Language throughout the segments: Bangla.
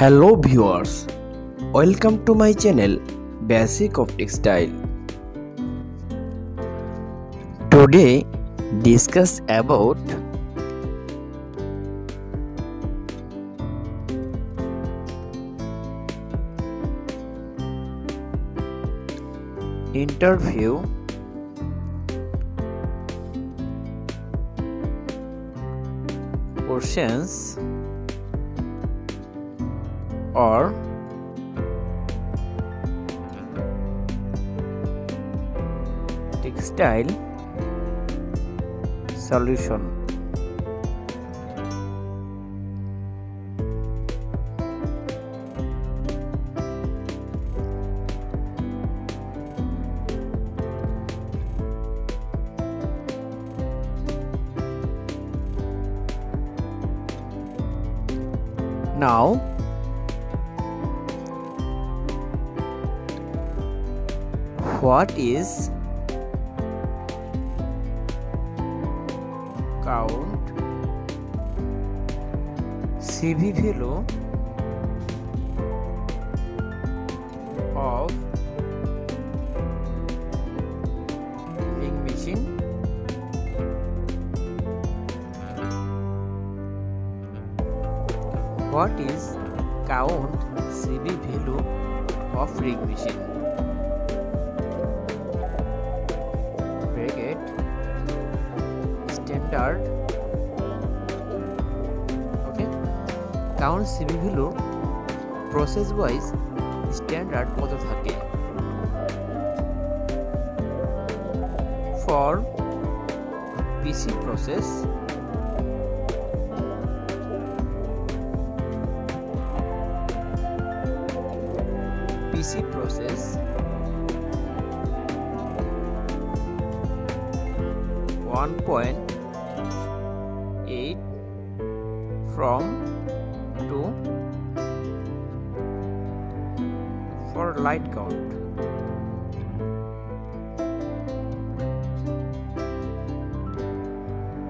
Hello viewers, welcome to my channel Basic of Textile. Today discuss about interview, questions, are textile solution now what is count CV value of living machine what is count CV value of ring machine standard okay কারণ সিভিগুলো প্রসেস ওয়াইজ স্ট্যান্ডার্ড কত থাকে for PC process PC process one point from to for light count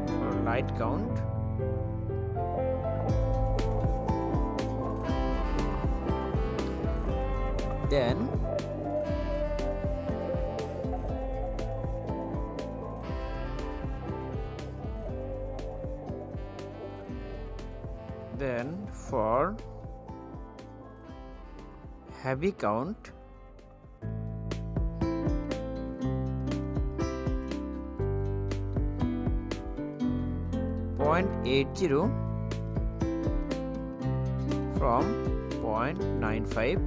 for light count then then for heavy count point eight zero from point nine five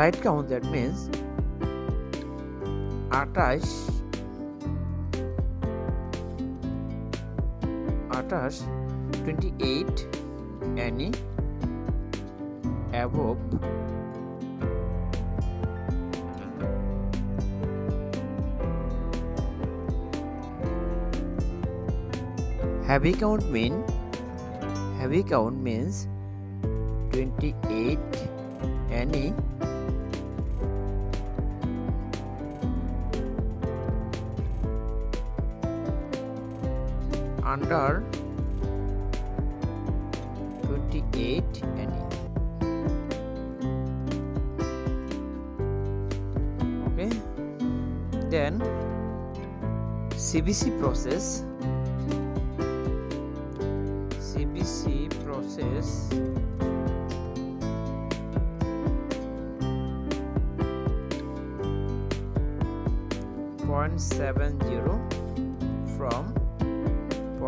light count that means attach আটাশ twenty eight any of heavy count mean heavy count means twenty eight any under 28 okay then CBC process CBC process point seven zero from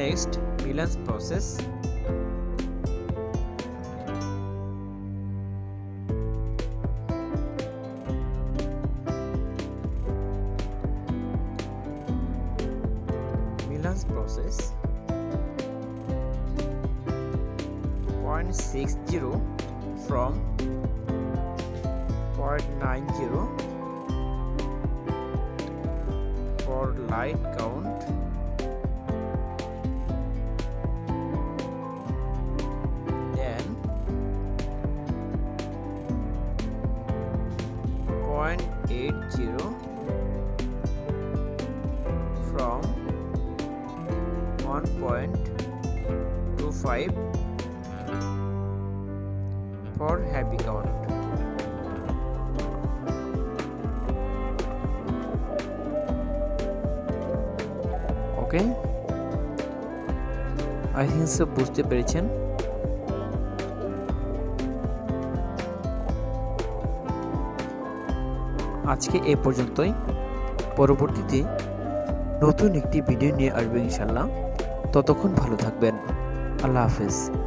Next, Milan's process. Milan's process 0.60 from 0.90 for light count 80 from 1.25 for happy count. Okay, I think so. Boost the পেরেছেন আজকে এ পর্যন্তই পরবর্তীতে নতুন একটি ভিডিও নিয়ে আসবে ইনশাল্লাহ ততক্ষণ ভালো থাকবেন আল্লাহ হাফেজ